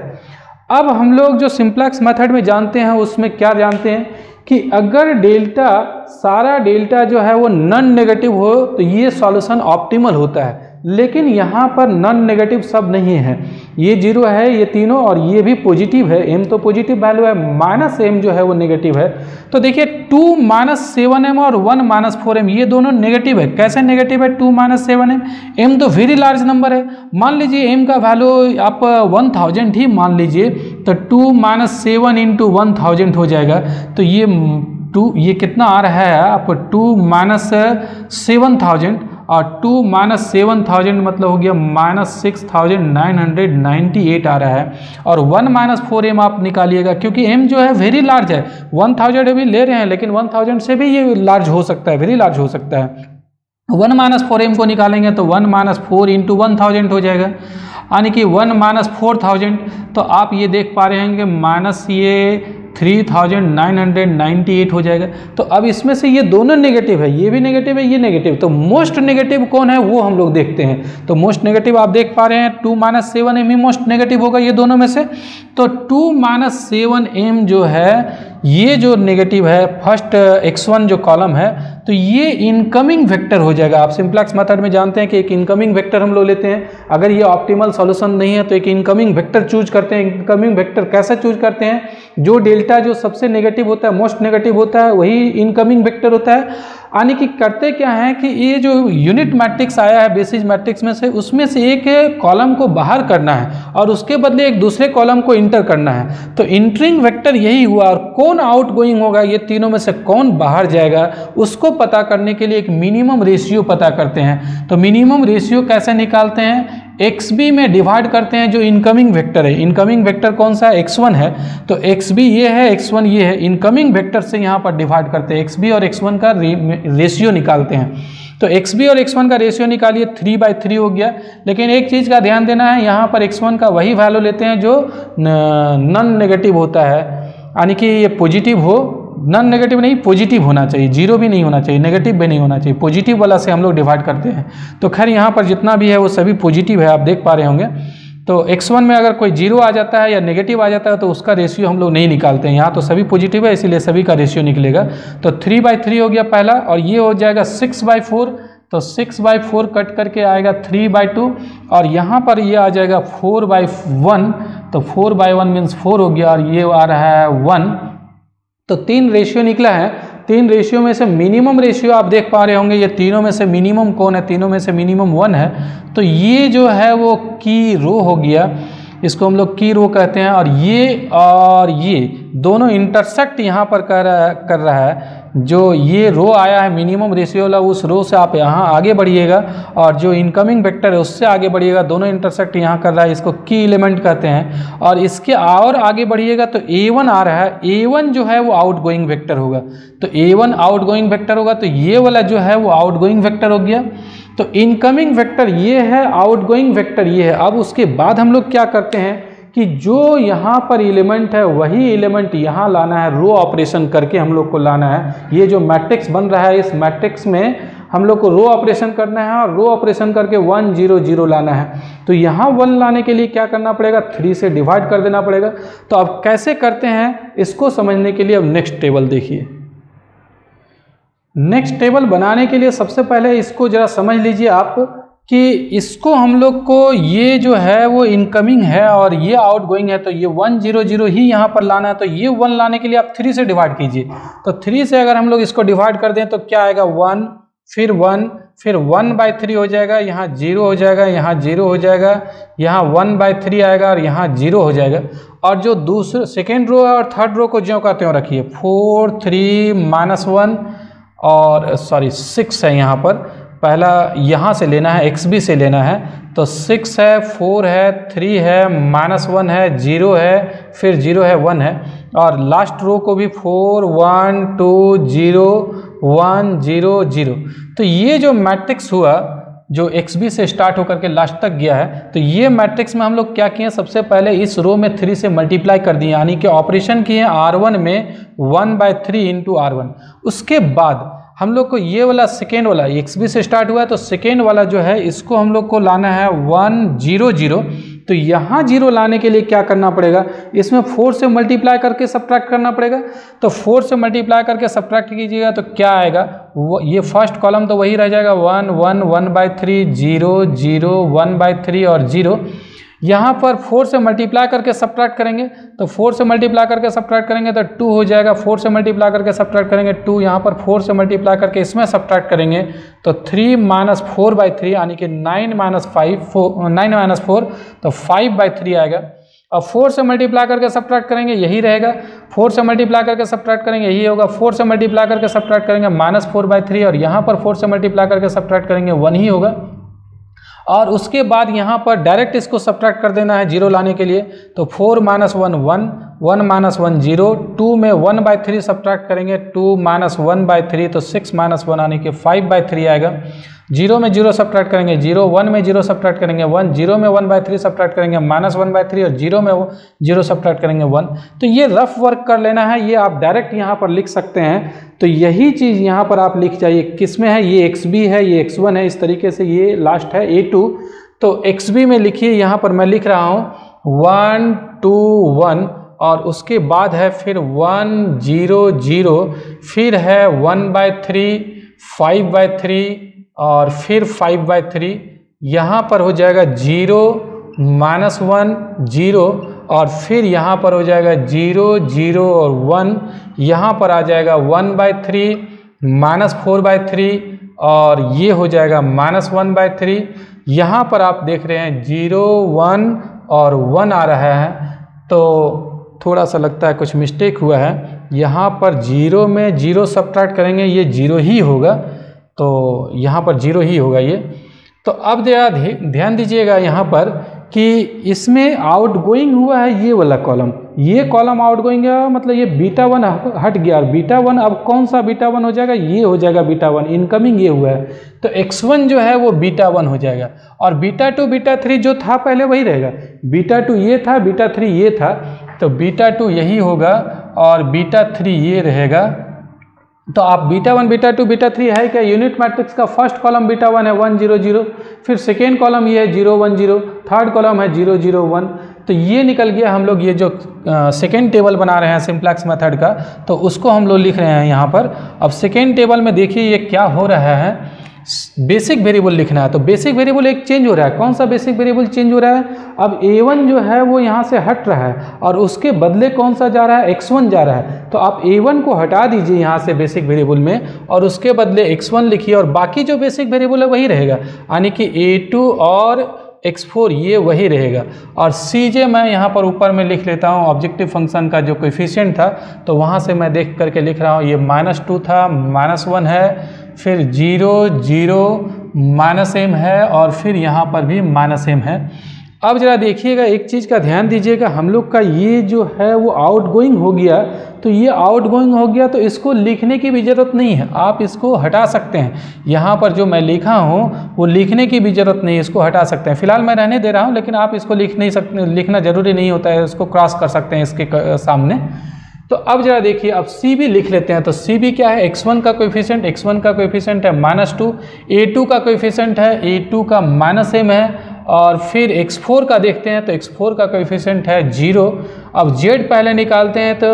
अब हम लोग जो सिंप्लेक्स मेथड में जानते हैं, उसमें क्या जानते हैं? कि अगर डेल्टा, सारा डेल्टा जो है वो नन नेगेटिव हो तो ये सॉल्यूशन ऑप्टिमल होता है। लेकिन यहाँ पर नॉन नेगेटिव सब नहीं है। ये ज़ीरो है, ये तीनों और ये भी पॉजिटिव है। एम तो पॉजिटिव वैल्यू है माइनस एम जो है वो नेगेटिव है। तो देखिए टू माइनस सेवन एम और वन माइनस फोर एम ये दोनों नेगेटिव है। कैसे नेगेटिव है? Two minus seven M M तो वेरी लार्ज नंबर है। मान लीजिए एम का वैल्यू आप वन थाउज़ेंड ही मान लीजिए तो two minus seven into one thousand हो जाएगा। तो ये टू ये कितना आ रहा है आप टू माइनस सेवन थाउज़ेंड और टू माइनस सेवन थाउज़ेंड मतलब हो गया minus six thousand nine hundred ninety eight आ रहा है। और वन माइनस फोर एम आप निकालिएगा, क्योंकि एम जो है वेरी लार्ज है। वन थाउज़ेंड अभी ले रहे हैं, लेकिन वन थाउज़ेंड से भी ये लार्ज हो सकता है वेरी लार्ज हो सकता है। वन माइनस फोर एम को निकालेंगे तो one minus four into one thousand हो जाएगा। यानी कि वन माइनस फोर थाउज़ेंड तो आप ये देख पा रहे हैं कि माइनस ये 3998 हो जाएगा। तो अब इसमें से ये दोनों नेगेटिव है, ये भी नेगेटिव है, ये नेगेटिव तो मोस्ट नेगेटिव कौन है, वो हम लोग देखते हैं। तो मोस्ट नेगेटिव आप देख पा रहे हैं टू माइनस सेवन एम ही मोस्ट नेगेटिव होगा ये दोनों में से। तो टू माइनस सेवन एम जो है, ये जो नेगेटिव है फ़र्स्ट एक्स वन जो कॉलम है तो ये इनकमिंग वेक्टर हो जाएगा। आप सिंप्लेक्स मेथड में जानते हैं कि एक इनकमिंग वेक्टर हम लोग लेते हैं। अगर ये ऑप्टिमल सॉल्यूशन नहीं है तो एक इनकमिंग वेक्टर चूज़ करते हैं। इनकमिंग वेक्टर कैसे चूज़ करते हैं? जो डेल्टा जो सबसे नेगेटिव होता है मोस्ट नेगेटिव होता है, वही इनकमिंग वेक्टर होता है। यानी कि करते क्या है कि ये जो यूनिट मैट्रिक्स आया है बेसिस मैट्रिक्स में से, उसमें से एक कॉलम को बाहर करना है और उसके बदले एक दूसरे कॉलम को इंटर करना है। तो इंटरिंग वेक्टर यही हुआ और कौन आउट गोइंग होगा, ये तीनों में से कौन बाहर जाएगा, उसको पता करने के लिए एक मिनिमम रेशियो पता करते हैं। तो मिनिमम रेशियो कैसे निकालते हैं? एक्स बी में डिवाइड करते हैं जो इनकमिंग वेक्टर है। इनकमिंग वेक्टर कौन सा है? एक्स वन है। तो एक्स बी ये है एक्स वन ये है। इनकमिंग वेक्टर से यहाँ पर डिवाइड करते हैं। एक्स बी और एक्स वन का रेशियो निकालते हैं। तो एक्स बी और एक्स वन का रेशियो निकालिए थ्री बाई थ्री हो गया। लेकिन एक चीज़ का ध्यान देना है, यहाँ पर एक्स वन का वही वैल्यू लेते हैं जो नॉन नेगेटिव होता है। यानी कि ये पॉजिटिव हो नॉन नेगेटिव नहीं पॉजिटिव होना चाहिए ज़ीरो भी नहीं होना चाहिए नेगेटिव भी नहीं होना चाहिए पॉजिटिव वाला से हम लोग डिवाइड करते हैं। तो खैर, यहाँ पर जितना भी है, वो सभी पॉजिटिव है, आप देख पा रहे होंगे। तो x1 में अगर कोई ज़ीरो आ जाता है या नेगेटिव आ जाता है तो उसका रेशियो हम लोग नहीं निकालते हैं। यहाँ तो सभी पॉजिटिव है, इसीलिए सभी का रेशियो निकलेगा। तो थ्री बाई थ्री हो गया पहला, और ये हो जाएगा सिक्स बाई फोर तो सिक्स बाई फोर कट करके आएगा थ्री बाई टू और यहाँ पर ये आ जाएगा फोर बाई वन तो four by one means four हो गया, और ये आ रहा है वन तो तीन रेशियो निकला है। तीन रेशियो में से मिनिमम रेशियो आप देख पा रहे होंगे, ये तीनों में से मिनिमम कौन है? तीनों में से मिनिमम वन है। तो ये जो है वो की रो हो गया। इसको हम लोग की रो कहते हैं। और ये और ये दोनों इंटरसेक्ट यहाँ पर कर कर रहा है। जो ये रो आया है मिनिमम रेशियो वाला, उस रो से आप यहाँ आगे बढ़िएगा और जो इनकमिंग वेक्टर है, उससे आगे बढ़िएगा। दोनों इंटरसेक्ट यहाँ कर रहा है, इसको की एलिमेंट कहते हैं। और इसके और आगे बढ़िएगा तो ए वन आ रहा है। ए वन जो है, वो आउट गोइंग वेक्टर होगा। तो A one outgoing vector होगा तो ये वाला जो है, वो आउट गोइंग वेक्टर हो गया। तो इनकमिंग वेक्टर ये है आउट गोइंग वेक्टर ये है। अब उसके बाद हम लोग क्या करते हैं? कि जो यहाँ पर एलिमेंट है, वही एलिमेंट यहाँ लाना है। रो ऑपरेशन करके हम लोग को लाना है। ये जो मैट्रिक्स बन रहा है, इस मैट्रिक्स में हम लोग को रो ऑपरेशन करना है और रो ऑपरेशन करके वन ज़ीरो ज़ीरो लाना है। तो यहाँ वन लाने के लिए क्या करना पड़ेगा? थ्री से डिवाइड कर देना पड़ेगा। तो अब कैसे करते हैं, इसको समझने के लिए अब नेक्स्ट टेबल देखिए। नेक्स्ट टेबल बनाने के लिए सबसे पहले इसको ज़रा समझ लीजिए आप। कि इसको हम लोग को ये जो है वो इनकमिंग है और ये आउटगोइंग है तो ये वन ज़ीरो ज़ीरो ही यहाँ पर लाना है तो ये वन लाने के लिए आप थ्री से डिवाइड कीजिए। तो थ्री से अगर हम लोग इसको डिवाइड कर दें तो क्या आएगा? वन फिर वन फिर वन बाई थ्री हो जाएगा, यहाँ ज़ीरो हो जाएगा, यहाँ ज़ीरो हो जाएगा, यहाँ वन बाई थ्री आएगा और यहाँ ज़ीरो हो जाएगा। और जो दूसरे सेकेंड रो है और थर्ड रो को ज्यों का त्यों रखिए। फोर थ्री माइनस वन और सॉरी सिक्स है यहाँ पर। पहला यहाँ से लेना है, एक्स बी से लेना है तो सिक्स है, फोर है, थ्री है, माइनस वन है, ज़ीरो है, फिर ज़ीरो है, वन है। और लास्ट रो को भी four, one, two, zero, one, zero zero. तो ये जो मैट्रिक्स हुआ, जो एक्स बी से स्टार्ट होकर के लास्ट तक गया है तो ये मैट्रिक्स में हम लोग क्या किए सबसे पहले इस रो में थ्री से मल्टीप्लाई कर दिए, यानी कि ऑपरेशन किए आर वन में one by three into R one. उसके बाद हम लोग को ये वाला सेकेंड वाला एक्स बी से स्टार्ट हुआ है तो सेकेंड वाला जो है, इसको हम लोग को लाना है वन ज़ीरो ज़ीरो तो यहाँ ज़ीरो लाने के लिए क्या करना पड़ेगा? इसमें फोर से मल्टीप्लाई करके सब्ट्रैक्ट करना पड़ेगा। तो फोर से मल्टीप्लाई करके सब्ट्रैक्ट कीजिएगा तो क्या आएगा? वो, ये फ़र्स्ट कॉलम तो वही रह जाएगा one one one by three zero zero one by three और ज़ीरो यहाँ पर फोर से मल्टीप्लाई करके सब्ट्रैक्ट करेंगे तो फोर से मल्टीप्लाई करके सब्ट्रैक्ट करेंगे तो टू हो जाएगा, फोर से मल्टीप्लाई करके सब्ट्रैक्ट करेंगे, टू यहाँ पर फोर से मल्टीप्लाई करके इसमें सब्ट्रैक्ट करेंगे तो three minus four by three यानी कि nine minus five four, nine minus four तो फाइव बाई थ्री आएगा। अब फोर से मल्टीप्लाई करके सब्ट्रैक्ट करेंगे, यही रहेगा, फोर से मल्टीप्लाई करके सब्ट्रैक्ट करेंगे, यही होगा, फोर से मल्टीप्लाई करके सब्ट्रैक्ट करेंगे, माइनस फोर बाई थ्री, और यहाँ पर फोर से मल्टीप्लाई करके सब्ट्रैक्ट करेंगे, वन ही होगा। और उसके बाद यहाँ पर डायरेक्ट इसको सब्ट्रैक्ट कर देना है ज़ीरो लाने के लिए तो four minus one one one minus one zero two में वन बाई थ्री सब्ट्रैक्ट करेंगे two minus one by three तो सिक्स माइनस वन आने के फाइव बाई थ्री आएगा। ज़ीरो में ज़ीरो सब्ट्रैक्ट करेंगे ज़ीरो वन में ज़ीरो सब्ट्रैक्ट करेंगे वन ज़ीरो में वन बाई थ्री सब्ट्रैक्ट करेंगे माइनस वन बाई थ्री और ज़ीरो में ज़ीरो सब्ट्रैक्ट करेंगे वन तो ये रफ वर्क कर लेना है, ये आप डायरेक्ट यहाँ पर लिख सकते हैं। तो यही चीज़ यहाँ पर आप लिख जाइए किसमें है? ये एक्स बी है, ये एक्स वन है, इस तरीके से ये लास्ट है ए टू तो एक्स बी में लिखिए, यहाँ पर मैं लिख रहा हूँ वन टू वन और उसके बाद है फिर वन ज़ीरो ज़ीरो फिर है one by three five by three और फिर फाइव बाय थ्री यहाँ पर हो जाएगा ज़ीरो माइनस वन ज़ीरो और फिर यहाँ पर हो जाएगा ज़ीरो ज़ीरो और वन। यहाँ पर आ जाएगा one by three minus four by three और ये हो जाएगा माइनस वन बाई थ्री। यहाँ पर आप देख रहे हैं ज़ीरो, वन और वन आ रहा है। तो थोड़ा सा लगता है कुछ मिस्टेक हुआ है। यहाँ पर ज़ीरो में ज़ीरो सब्ट्रैक्ट करेंगे, ये ज़ीरो ही होगा। तो यहाँ पर ज़ीरो ही होगा ये। तो अब ध्यान दीजिएगा यहाँ पर कि इसमें आउट गोइंग हुआ है ये वाला कॉलम ये कॉलम आउट गोइंग है मतलब ये बीटा वन हट गया। और बीटा वन अब कौन सा बीटा वन हो जाएगा? ये हो जाएगा बीटा वन इनकमिंग ये हुआ है। तो एक्स वन जो है वो बीटा वन हो जाएगा। और बीटा टू बीटा थ्री जो था पहले वही रहेगा। बीटा टू ये था बीटा थ्री ये था। तो बीटा टू यही होगा और बीटा थ्री ये रहेगा। तो आप beta one, beta two, beta three है क्या? यूनिट मैट्रिक्स का फ़र्स्ट कॉलम बीटा वन है वन ज़ीरो ज़ीरो फिर सेकेंड कॉलम ये है zero one zero third column है ज़ीरो ज़ीरो वन तो ये निकल गया हम लोग ये जो सेकेंड टेबल बना रहे हैं सिम्प्लेक्स मेथड का तो उसको हम लोग लिख रहे हैं यहाँ पर। अब सेकेंड टेबल में देखिए ये क्या हो रहा है। बेसिक वेरिएबल लिखना है तो बेसिक वेरिएबल एक चेंज हो रहा है। कौन सा बेसिक वेरिएबल चेंज हो रहा है? अब a1 जो है, वो यहाँ से हट रहा है और उसके बदले कौन सा जा रहा है? X1 जा रहा है। तो आप a1 को हटा दीजिए यहाँ से बेसिक वेरिएबल में और उसके बदले x1 लिखिए और बाकी जो बेसिक वेरिएबल है, वही रहेगा। यानी कि a2 और x4 ये वही रहेगा। और जे मैं यहाँ पर ऊपर में लिख लेता हूँ ऑब्जेक्टिव फ़ंक्शन का जो कोफिशियंट था तो वहाँ से मैं देख करके लिख रहा हूँ, ये माइनस टू था माइनस वन है। फिर ज़ीरो ज़ीरो, माइनस एम है और फिर यहाँ पर भी माइनस एम है। अब ज़रा देखिएगा, एक चीज़ का ध्यान दीजिएगा, हम लोग का ये जो है वो आउट गोइंग हो गया तो ये आउट गोइंग हो गया तो इसको लिखने की भी ज़रूरत नहीं है। आप इसको हटा सकते हैं। यहाँ पर जो मैं लिखा हूँ, वो लिखने की भी ज़रूरत नहीं है इसको हटा सकते हैं। फ़िलहाल मैं रहने दे रहा हूँ, लेकिन आप इसको लिख नहीं सकते, लिखना ज़रूरी नहीं होता है, इसको क्रॉस कर सकते हैं इसके सामने। तो अब जरा देखिए, अब सी बी लिख लेते हैं। तो सी बी क्या है? X1 का कोएफिशिएंट x1 का कोएफिशिएंट है माइनस टू ए टू का कोएफिशिएंट है ए टू का माइनस एम है। और फिर x4 का देखते हैं तो x4 का कोएफिशिएंट है ज़ीरो अब z पहले निकालते हैं तो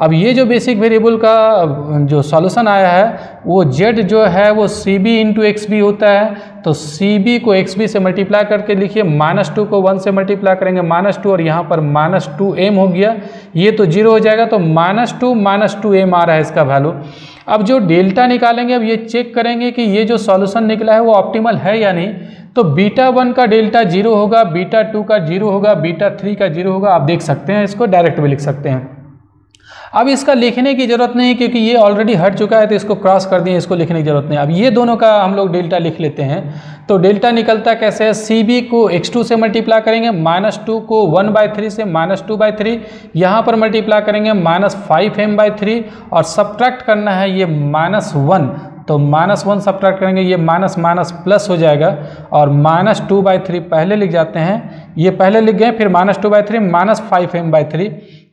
अब ये जो बेसिक वेरिएबल का, जो सॉल्यूशन आया है, वो z जो है, वो C B into X B होता है। तो सी बी को एक्स बी से मल्टीप्लाई करके लिखिए माइनस टू को वन से मल्टीप्लाई करेंगे माइनस टू और यहाँ पर माइनस टू एम हो गया। ये तो ज़ीरो हो जाएगा तो minus two minus two M आ रहा है इसका वैल्यू अब जो डेल्टा निकालेंगे, अब ये चेक करेंगे कि ये जो सॉल्यूशन निकला है, वो ऑप्टिमल है या नहीं। तो बीटा वन का डेल्टा ज़ीरो होगा बीटा टू का ज़ीरो होगा बीटा थ्री का ज़ीरो होगा, आप देख सकते हैं, इसको डायरेक्ट भी लिख सकते हैं। अब इसका लिखने की ज़रूरत नहीं, क्योंकि ये ऑलरेडी हट चुका है तो इसको क्रॉस कर दिए, इसको लिखने की ज़रूरत नहीं। अब ये दोनों का हम लोग डेल्टा लिख लेते हैं। तो डेल्टा निकलता कैसे है? सी बी को एक्स टू से मल्टीप्लाई करेंगे माइनस टू को वन बाई थ्री से माइनस टू बाई थ्री यहाँ पर मल्टीप्लाई करेंगे minus five M by three और सब्ट्रैक्ट करना है ये माइनस वन तो माइनस वन सब्ट्रैक्ट करेंगे, ये माइनस माइनस प्लस हो जाएगा, और माइनस टू बाई थ्री पहले लिख जाते हैं। ये पहले लिख गए, फिर minus two by three minus five M by three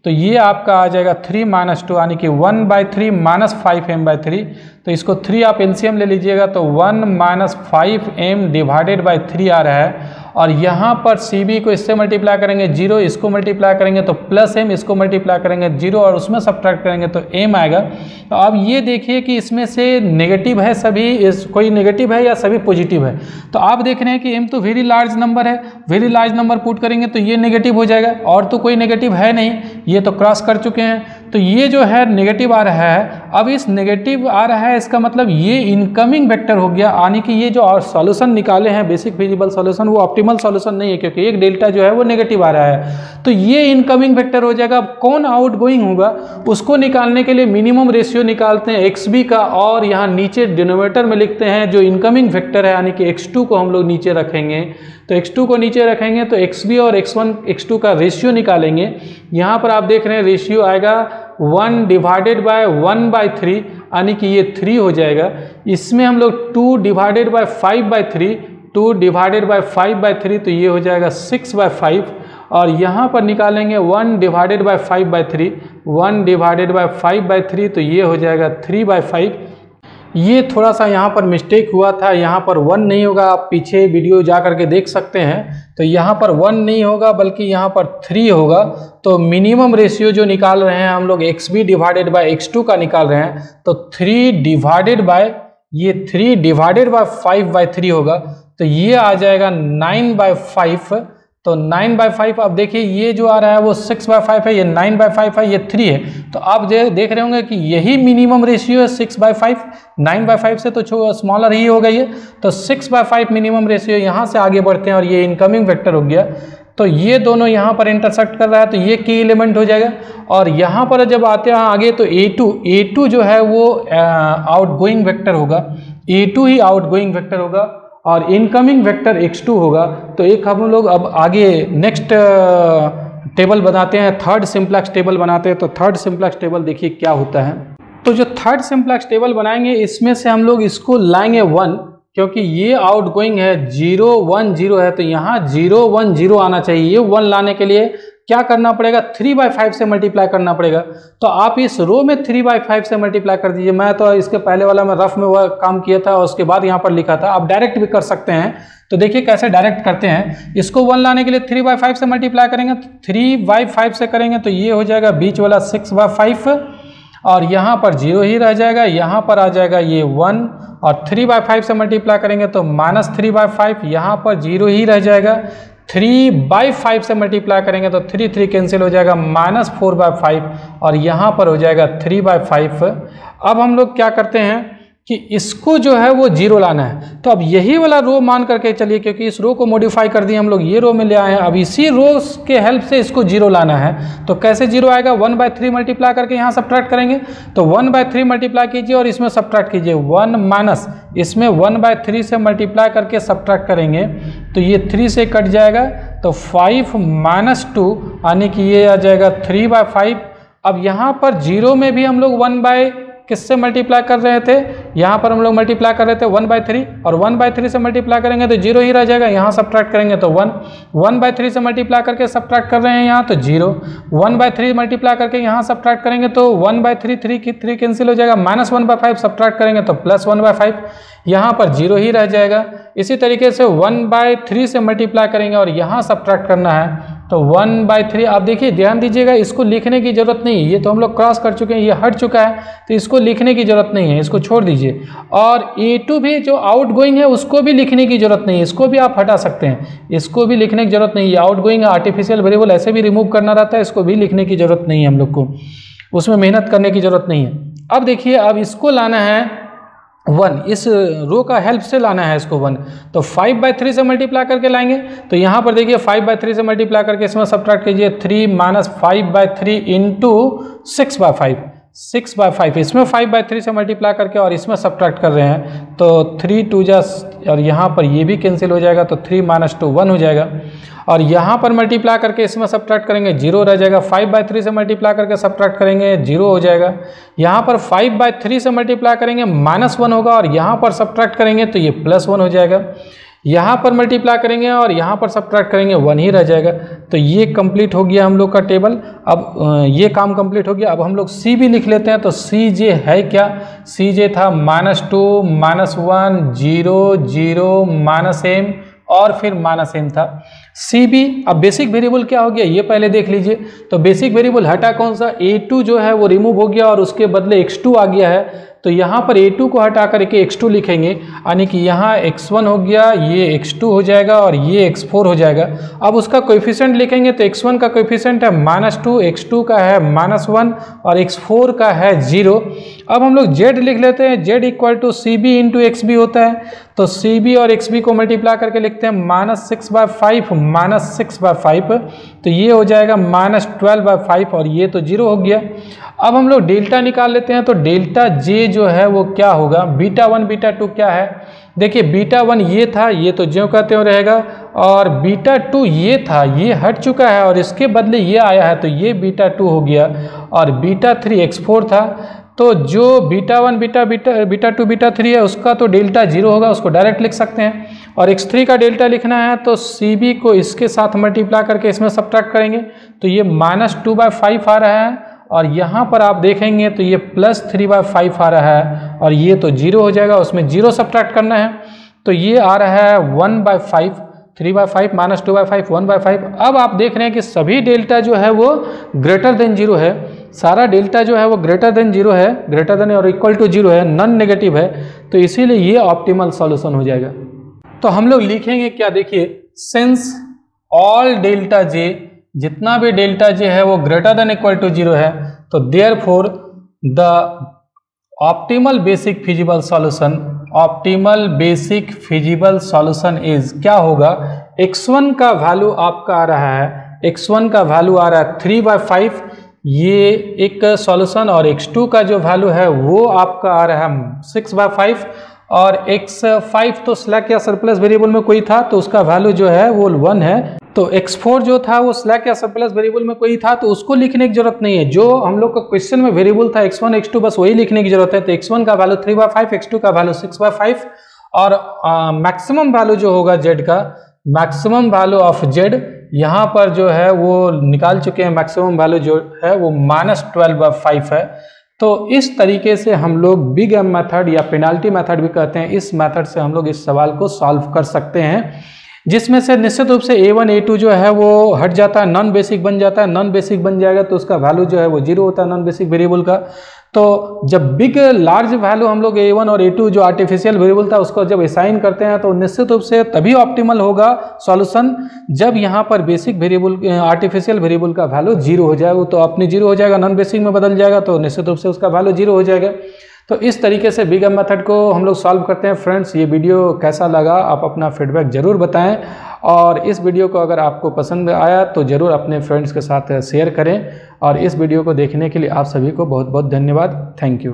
तो ये आपका आ जाएगा थ्री माइनस टू यानी कि one by three minus five M by three तो इसको थ्री आप एलसीएम ले लीजिएगा तो one minus five M divided by three आ रहा है। और यहाँ पर सी बी को इससे मल्टीप्लाई करेंगे ज़ीरो इसको मल्टीप्लाई करेंगे तो प्लस एम इसको मल्टीप्लाई करेंगे ज़ीरो और उसमें सब्ट्रैक्ट करेंगे तो एम आएगा। तो अब ये देखिए कि इसमें से नेगेटिव है सभी, इस कोई नेगेटिव है या सभी पॉजिटिव है? तो आप देख रहे हैं कि एम तो वेरी लार्ज नंबर है वेरी लार्ज नंबर पुट करेंगे तो ये नेगेटिव हो जाएगा। और तो कोई नेगेटिव है नहीं, ये तो क्रॉस कर चुके हैं। तो ये जो है नेगेटिव आ रहा है, अब इस नेगेटिव आ रहा है, इसका मतलब ये इनकमिंग वेक्टर हो गया, यानी कि ये जो सॉल्यूशन निकाले हैं बेसिक फिजिबल सॉल्यूशन वो ऑप्टिमल सॉल्यूशन नहीं है, क्योंकि एक डेल्टा जो है वो नेगेटिव आ रहा है। तो ये इनकमिंग वेक्टर हो जाएगा, अब कौन आउट गोइंग होगा? उसको निकालने के लिए मिनिमम रेशियो निकालते हैं एक्स का, और यहाँ नीचे डिनोमीटर में लिखते हैं, जो इनकमिंग वेक्टर है, यानी कि एक्स को हम लोग नीचे रखेंगे। तो x2 को नीचे रखेंगे तो xb और x1 x2 का रेशियो निकालेंगे। यहाँ पर आप देख रहे हैं रेशियो आएगा one divided by one by three यानी कि ये थ्री हो जाएगा। इसमें हम लोग two divided by five by three two divided by five by three तो ये हो जाएगा सिक्स बाय फाइव और यहाँ पर निकालेंगे one divided by five by three one divided by five by three तो ये हो जाएगा थ्री बाय फाइव ये थोड़ा सा यहाँ पर मिस्टेक हुआ था, यहाँ पर वन नहीं होगा, आप पीछे वीडियो जा करके देख सकते हैं। तो यहाँ पर वन नहीं होगा, बल्कि यहाँ पर थ्री होगा। तो मिनिमम रेशियो जो निकाल रहे हैं, हम लोग X B divided by X two का निकाल रहे हैं तो थ्री डिवाइडेड बाय ये three divided by five by three होगा। तो ये आ जाएगा नाइन बाय फाइव तो नाइन बाई फाइव अब देखिए ये जो आ रहा है वो सिक्स बाय फाइव है, ये नाइन बाय फाइव है, ये थ्री है। तो आप देख रहे होंगे कि यही मिनिमम रेशियो है six by five nine by five से तो छो स्मॉलर ही हो गई है। तो six by five minimum ratio यहाँ से आगे बढ़ते हैं और ये इनकमिंग वेक्टर हो गया। तो ये दोनों यहाँ पर इंटरसेक्ट कर रहा है तो ये की एलिमेंट हो जाएगा। और यहाँ पर जब आते हैं आगे तो ए टू ए टू जो है वो आउट गोइंग वैक्टर होगा। ए टू ही आउट गोइंग वैक्टर होगा। और इनकमिंग वेक्टर x2 होगा तो एक हम लोग अब आगे नेक्स्ट टेबल बनाते हैं थर्ड सिंप्लेक्स टेबल बनाते हैं तो थर्ड सिंप्लेक्स टेबल देखिए क्या होता है। तो जो थर्ड सिंप्लेक्स टेबल बनाएँगे, इसमें से हम लोग इसको लाएँगे वन क्योंकि ये आउट गोइंग है ज़ीरो वन ज़ीरो है तो यहाँ ज़ीरो वन ज़ीरो आना चाहिए, ये वन लाने के लिए। क्या करना पड़ेगा? थ्री बाई फाइव से मल्टीप्लाई करना पड़ेगा। तो आप इस रो में थ्री बाई फाइव से मल्टीप्लाई कर दीजिए। मैं तो इसके पहले वाला मैं रफ में वह काम किया था, और उसके बाद यहाँ पर लिखा था। आप डायरेक्ट भी कर सकते हैं। तो देखिए कैसे डायरेक्ट करते हैं। इसको वन लाने के लिए थ्री बाई फाइव से मल्टीप्लाई करेंगे। थ्री बाई फाइव से करेंगे तो ये हो जाएगा बीच वाला सिक्स बाई फाइव और यहाँ पर ज़ीरो ही रह जाएगा। यहाँ पर आ जाएगा ये वन और थ्री बाई फाइव से मल्टीप्लाई करेंगे तो माइनस थ्री बाई फाइव यहाँ पर ज़ीरो ही रह जाएगा। थ्री बाई फाइव से मल्टीप्लाई करेंगे तो थ्री थ्री कैंसिल हो जाएगा, माइनस फोर बाई फाइव, और यहाँ पर हो जाएगा थ्री बाई फाइव। अब हम लोग क्या करते हैं? कि इसको जो है वो ज़ीरो लाना है। तो अब यही वाला रो मान करके चलिए, क्योंकि इस रो को मॉडिफाई कर दिए हम लोग, ये रो में ले आए हैं। अब इसी रो के हेल्प से इसको ज़ीरो लाना है। तो कैसे ज़ीरो आएगा? वन बाय थ्री मल्टीप्लाई करके यहाँ सब्ट्रैक्ट करेंगे। तो वन बाय थ्री मल्टीप्लाई कीजिए और इसमें सब्ट्रैक्ट कीजिए। वन माइनस इसमें वन बाय थ्री से मल्टीप्लाई करके सब्ट्रैक्ट करेंगे। तो ये थ्री से कट जाएगा। तो फाइव माइनस टू यानी कि ये आ जाएगा थ्री बाय फाइव अब यहाँ पर ज़ीरो में भी हम लोग वन बाय किससे मल्टीप्लाई कर रहे थे? यहाँ पर हम लोग मल्टीप्लाई कर रहे थे वन बाई थ्री और वन बाई थ्री से मल्टीप्लाई करेंगे तो ज़ीरो ही रह जाएगा। यहाँ सब्ट्रैक्ट करेंगे तो वन वन बाई थ्री से मल्टीप्लाई करके सब्ट्रैक्ट कर रहे हैं यहाँ तो zero one by three multiply करके यहाँ सब्ट्रैक्ट करेंगे तो वन बाई थ्री थ्री की थ्री कैंसिल हो जाएगा। Minus one by five subtract करेंगे तो प्लस वन बाई फाइव यहाँ पर ज़ीरो ही रह जाएगा। इसी तरीके से वन बाई थ्री से मल्टीप्लाई करेंगे और यहाँ सब्ट्रैक्ट करना है। तो वन बाई थ्री आप देखिए, ध्यान दीजिएगा, इसको लिखने की ज़रूरत नहीं है। ये तो हम लोग क्रॉस कर चुके हैं, ये हट चुका है तो इसको लिखने की ज़रूरत नहीं है, इसको छोड़ दीजिए। और ए टू भी जो आउट गोइंग है, उसको भी लिखने की ज़रूरत नहीं है, इसको भी आप हटा सकते हैं। इसको भी लिखने की ज़रूरत नहीं है आउट गोइंग आर्टिफिशियल वेरिएबल ऐसे भी रिमूव करना रहता है, इसको भी लिखने की ज़रूरत नहीं है हम लोग को। उसमें मेहनत करने की ज़रूरत नहीं है। अब देखिए, अब इसको लाना है वन, इस रो का हेल्प से लाना है इसको वन। तो फाइव बाई थ्री से मल्टीप्लाई करके लाएँगे। तो यहाँ पर देखिए फाइव बाई थ्री से मल्टीप्लाई करके इसमें सब्ट्रैक्ट कीजिए three minus five by three into six by five six by five, इसमें फाइव बाय थ्री से मल्टीप्लाई करके और इसमें सब्ट्रैक्ट कर रहे हैं तो थ्री टू जा और यहाँ पर ये भी कैंसिल हो जाएगा तो थ्री माइनस टू वन हो जाएगा। और यहाँ पर मल्टीप्लाई करके इसमें सब्ट्रैक्ट करेंगे, ज़ीरो रह जाएगा, फाइव बाय थ्री से मल्टीप्लाई करके सब्ट्रैक्ट करेंगे, ज़ीरो हो जाएगा। यहाँ पर फाइव बाय थ्री से मल्टीप्लाई करेंगे, माइनस वन होगा, और यहाँ पर सब्ट्रैक्ट करेंगे तो ये प्लस वन हो जाएगा। यहाँ पर मल्टीप्लाई करेंगे और यहाँ पर सब्ट्रैक्ट करेंगे वन ही रह जाएगा। तो ये कंप्लीट हो गया हम लोग का टेबल अब ये काम कंप्लीट हो गया। अब हम लोग सी भी लिख लेते हैं तो सी जे है क्या? सी जे था minus two minus one zero zero minus M और फिर माइनस एम था। सी बी अब बेसिक वेरिएबल क्या हो गया? ये पहले देख लीजिए। तो बेसिक वेरिएबल हटा कौन सा? ए टू जो है वो रिमूव हो गया और उसके बदले एक्स टू आ गया है। तो यहाँ पर ए टू को हटा करके X2 लिखेंगे। यानी कि यहाँ एक्स वन हो गया, ये एक्स टू हो जाएगा और ये एक्स फोर हो जाएगा। अब उसका कोफिशेंट लिखेंगे तो एक्स वन का कोफिशेंट है माइनस टू एक्स टू का है माइनस वन और एक्स फोर का है ज़ीरो अब हम लोग जेड लिख लेते हैं। Z equal to C B into X B होता है। तो सी बी और एक्स बी को मल्टीप्लाई करके लिखते हैं minus six by five minus six by five तो ये हो जाएगा माइनस ट्वेल्व बाय फाइव और ये तो ज़ीरो हो गया। अब हम लोग डेल्टा निकाल लेते हैं तो डेल्टा जे जो है वो क्या होगा? बीटा वन बीटा टू क्या है? देखिए बीटा वन ये था, ये तो ज्यों का त्यों रहेगा, और बीटा टू ये था, ये हट चुका है, और इसके बदले ये आया है तो ये बीटा टू हो गया, और बीटा थ्री एक्स फोर था। तो जो beta one, beta beta beta two, beta three है, उसका तो डेल्टा ज़ीरो होगा, उसको डायरेक्ट लिख सकते हैं। और एक्स थ्री का डेल्टा लिखना है तो सी बी को इसके साथ मल्टीप्लाई करके इसमें सब्ट्रैक्ट करेंगे। तो ये माइनस टू बाई फाइव आ रहा है, और यहाँ पर आप देखेंगे तो ये प्लस थ्री बाई फाइव आ रहा है, और ये तो ज़ीरो हो जाएगा, उसमें ज़ीरो सब्ट्रैक्ट करना है। तो ये आ रहा है one by five three by five minus two by five one by five अब आप देख रहे हैं कि सभी डेल्टा जो है वो ग्रेटर देन ज़ीरो है। सारा डेल्टा जो है वो ग्रेटर देन ज़ीरो है ग्रेटर देन और इक्वल टू ज़ीरो है नॉन नेगेटिव है तो इसीलिए ये ऑप्टिमल सॉल्यूशन हो जाएगा। तो हम लोग लिखेंगे क्या? देखिए सिंस ऑल डेल्टा जे जितना भी डेल्टा जे है वो greater than equal to zero है तो therefore the optimal basic feasible solution optimal basic feasible solution is क्या होगा? X1 का वैल्यू आपका आ रहा है x1 का वैल्यू आ रहा है थ्री बाय फाइव ये एक सॉल्यूशन और x2 का जो वैल्यू है, वो आपका आ रहा है सिक्स बाय फाइव और x5 तो स्लैक या सरप्लस वेरिएबल में कोई था तो उसका वैल्यू जो है वो वन है। तो x4 जो था, वो स्लैक या सरप्लस वेरिएबल में कोई था तो उसको लिखने की ज़रूरत नहीं है। जो हम लोग का क्वेश्चन में वेरिएबल था x1 x2 बस वही लिखने की ज़रूरत है। तो x1 का value three by five X का वैल्यू सिक्स बाय फाइव और मैक्सिमम वैल्यू जो होगा जेड का मैक्सिमम वैल्यू ऑफ़ जेड यहाँ पर जो है वो निकाल चुके हैं मैक्सिमम वैल्यू जो है वो माइनस ट्वेल्व बाय फाइव है। तो इस तरीके से हम लोग बिग एम मेथड या पेनाल्टी मेथड भी कहते हैं। इस मेथड से हम लोग इस सवाल को सॉल्व कर सकते हैं। जिसमें से निश्चित रूप से ए वन ए टू जो है वो हट जाता है नॉन बेसिक बन जाता है नॉन बेसिक बन जाएगा तो उसका वैल्यू जो है वो ज़ीरो होता है नॉन बेसिक वेरिएबल का। तो जब बिग लार्ज वैल्यू हम लोग ए वन और ए टू जो आर्टिफिशियल वेरिएबल था, उसको जब असाइन करते हैं तो निश्चित रूप से तभी ऑप्टिमल होगा सॉल्यूशन जब यहाँ पर बेसिक वेरिएबल आर्टिफिशियल वेरिएबल का वैल्यू ज़ीरो हो जाएगा। तो अपनी ज़ीरो हो जाएगा नॉन बेसिक में बदल जाएगा तो निश्चित रूप से उसका वैल्यू ज़ीरो हो जाएगा। तो इस तरीके से बिग एम मेथड को हम लोग सॉल्व करते हैं। फ्रेंड्स ये वीडियो कैसा लगा, आप अपना फीडबैक ज़रूर बताएँ। और इस वीडियो को अगर आपको पसंद आया तो ज़रूर अपने फ्रेंड्स के साथ शेयर करें। और इस वीडियो को देखने के लिए आप सभी को बहुत बहुत धन्यवाद। Thank you.